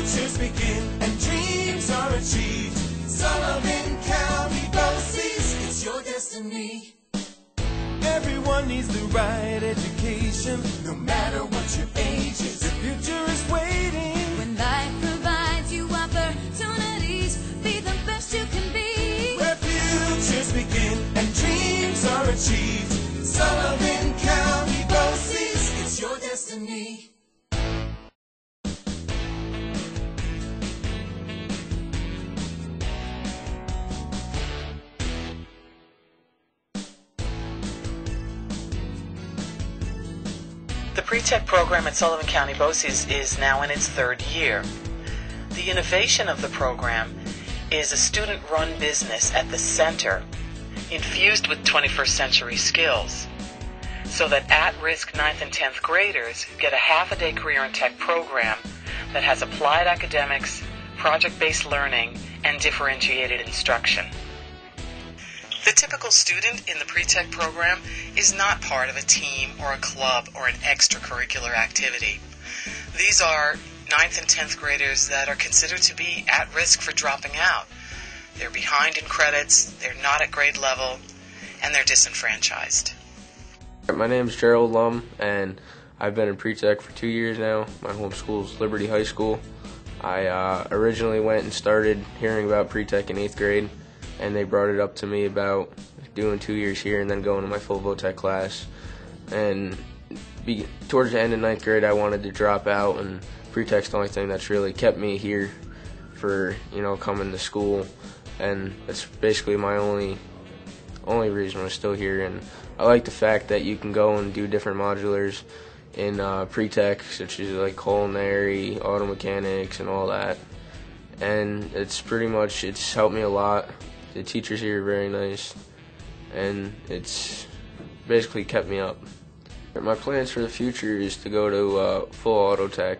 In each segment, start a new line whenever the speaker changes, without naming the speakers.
futures begin and dreams are achieved. Sullivan County BOCES, it's your destiny. Everyone needs the right education, no matter what your age is. The future is waiting.
When life
pre-tech program at Sullivan County BOCES is now in its third year. The innovation of the program is a student-run business at the center, infused with 21st century skills, so that at-risk 9th and 10th graders get a half-a-day career in tech program that has applied academics, project-based learning, and differentiated instruction. The typical student in the pre-tech program is not part of a team or a club or an extracurricular activity. These are 9th and 10th graders that are considered to be at risk for dropping out. They're behind in credits, they're not at grade level, and they're disenfranchised.
My name is Gerald Lum, and I've been in pre-tech for two years now. My home school is Liberty High School. I uh, originally went and started hearing about pre-tech in eighth grade, and they brought it up to me about doing two years here and then going to my full VOTEC class. And be, towards the end of ninth grade, I wanted to drop out, and pre-tech's the only thing that's really kept me here for you know coming to school, and that's basically my only only reason I'm still here. And I like the fact that you can go and do different modulars in uh, pre-tech, such as like culinary, auto mechanics, and all that. And it's pretty much it's helped me a lot. The teachers here are very nice, and it's basically kept me up. My plans for the future is to go to uh, full auto tech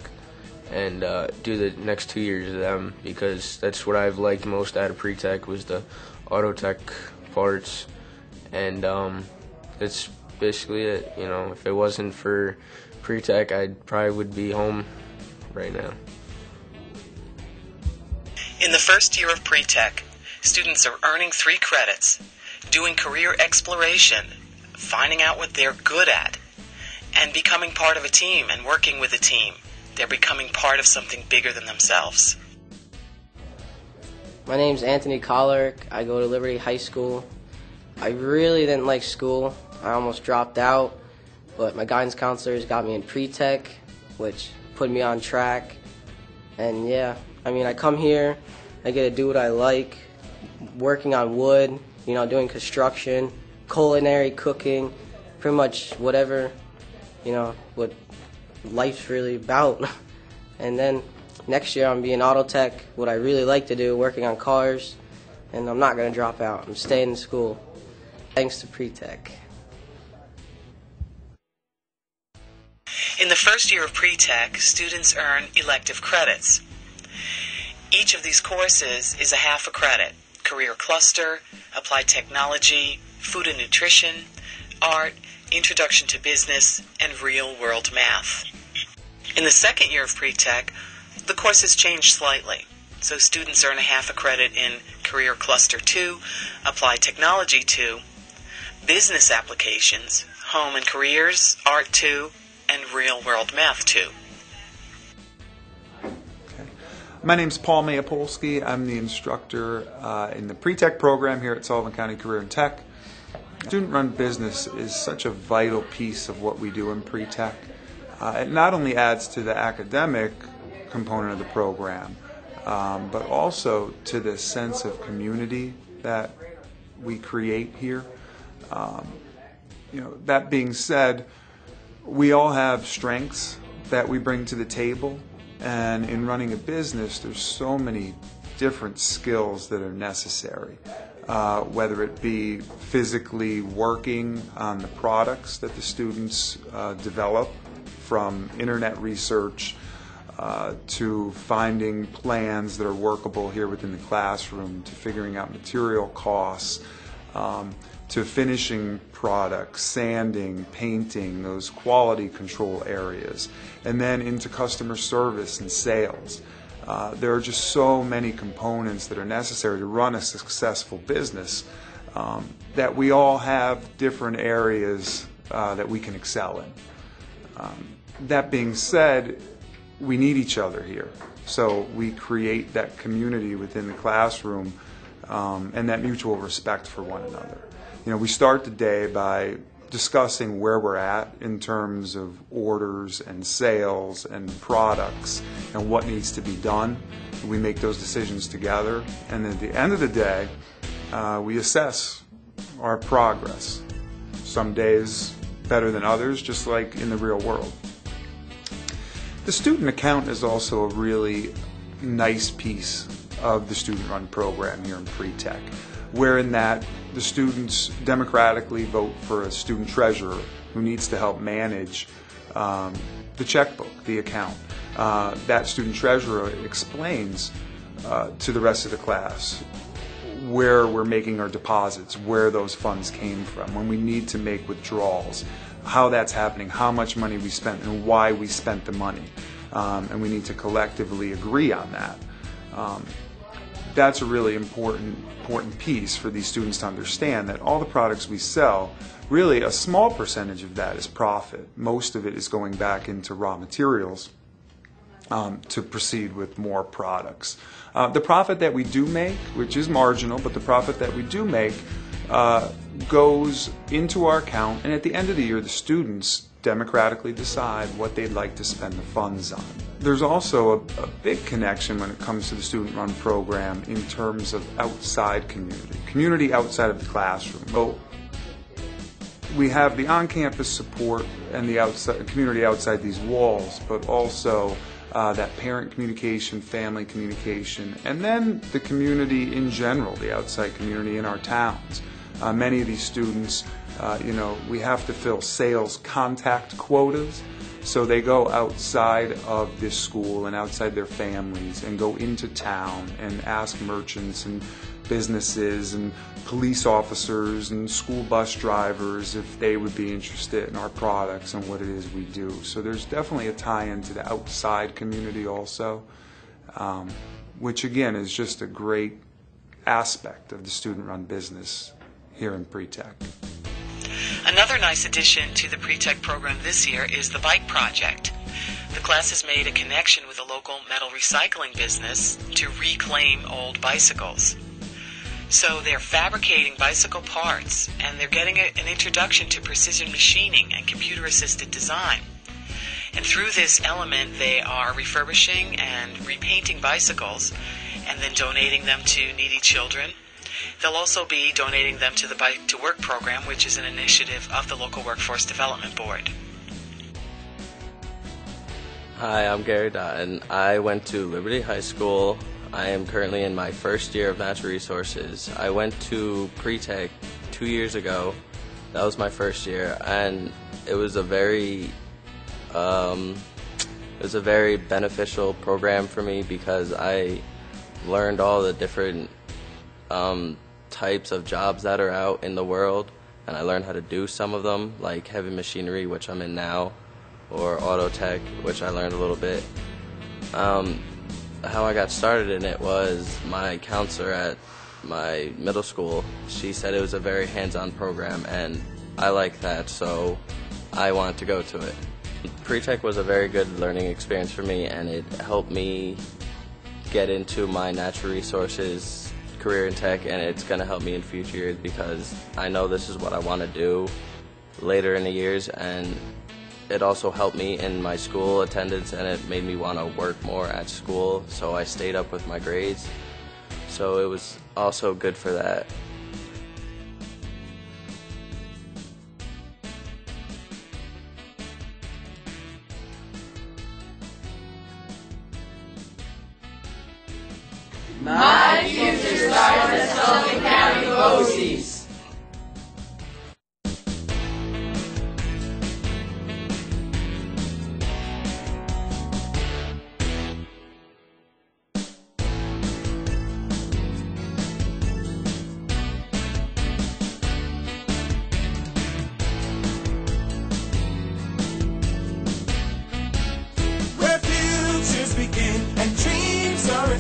and uh, do the next two years of them because that's what I've liked most out of pre-tech was the auto tech parts, and um, that's basically it. You know, if it wasn't for pre-tech, I probably would be home right now.
In the first year of pre-tech, students are earning three credits, doing career exploration, finding out what they're good at, and becoming part of a team and working with a team. They're becoming part of something bigger than themselves.
My name's Anthony Collerick. I go to Liberty High School. I really didn't like school. I almost dropped out, but my guidance counselors got me in pre-tech, which put me on track. And yeah, I mean, I come here, I get to do what I like, working on wood, you know, doing construction, culinary, cooking, pretty much whatever, you know, what life's really about. And then next year I'm being auto tech, what I really like to do, working on cars, and I'm not going to drop out. I'm staying in school, thanks to pre-tech.
In the first year of pre-tech, students earn elective credits. Each of these courses is a half a credit. Career cluster, applied technology, food and nutrition, art, introduction to business, and real world math. In the second year of pre-tech, the courses change slightly. So students earn a half a credit in Career Cluster 2, Applied Technology 2, Business Applications, Home and Careers, Art 2, and Real World Math 2.
My name's Paul Mayapolsky. I'm the instructor uh, in the pre-tech program here at Sullivan County Career and Tech. Student-run business is such a vital piece of what we do in pre-tech. Uh, it not only adds to the academic component of the program, um, but also to the sense of community that we create here. Um, you know, that being said, we all have strengths that we bring to the table, and in running a business, there's so many different skills that are necessary. Uh, whether it be physically working on the products that the students uh, develop, from internet research uh, to finding plans that are workable here within the classroom, to figuring out material costs, um, to finishing products, sanding, painting, those quality control areas, and then into customer service and sales. Uh, there are just so many components that are necessary to run a successful business um, that we all have different areas uh, that we can excel in. Um, that being said, we need each other here. So we create that community within the classroom um, and that mutual respect for one another. You know, we start the day by discussing where we're at in terms of orders and sales and products and what needs to be done. We make those decisions together, and at the end of the day, uh, we assess our progress. Some days better than others, just like in the real world. The student account is also a really nice piece of the student run program here in pre-tech, wherein that the students democratically vote for a student treasurer who needs to help manage um, the checkbook, the account. Uh, that student treasurer explains uh, to the rest of the class where we're making our deposits, where those funds came from, when we need to make withdrawals, how that's happening, how much money we spent, and why we spent the money. Um, and we need to collectively agree on that. Um, that's a really important important piece for these students to understand that all the products we sell, really a small percentage of that is profit. Most of it is going back into raw materials um, to proceed with more products. Uh, the profit that we do make, which is marginal, but the profit that we do make uh, goes into our account, and at the end of the year, the students democratically decide what they'd like to spend the funds on. There's also a, a big connection when it comes to the student run program in terms of outside community, community outside of the classroom. Well, we have the on campus support and the outside, community outside these walls, but also uh, that parent communication, family communication, and then the community in general, the outside community in our towns. Uh, many of these students, uh, you know, we have to fill sales contact quotas. So they go outside of this school and outside their families and go into town and ask merchants and businesses and police officers and school bus drivers if they would be interested in our products and what it is we do. So there's definitely a tie into the outside community also, um, which again is just a great aspect of the student run business here in Pre-Tech.
Another nice addition to the Pre-Tech program this year is the Bike Project. The class has made a connection with a local metal recycling business to reclaim old bicycles. So they're fabricating bicycle parts and they're getting a, an introduction to precision machining and computer assisted design. And through this element, they are refurbishing and repainting bicycles and then donating them to needy children They'll also be donating them to the Bike to Work program, which is an initiative of the local Workforce Development Board.
Hi, I'm Gary Dotton. I went to Liberty High School. I am currently in my first year of natural resources. I went to pre-tech two years ago. That was my first year, and it was a very, um, it was a very beneficial program for me because I learned all the different um, types of jobs that are out in the world, and I learned how to do some of them, like heavy machinery, which I'm in now, or auto tech, which I learned a little bit. Um, how I got started in it was my counselor at my middle school. She said it was a very hands-on program, and I like that, so I wanted to go to it. Pre-tech was a very good learning experience for me, and it helped me get into my natural resources career in tech and it's going to help me in future years because I know this is what I want to do later in the years and it also helped me in my school attendance and it made me want to work more at school so I stayed up with my grades. So it was also good for that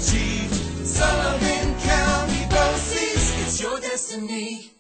Sullivan County BOCES, it's your destiny.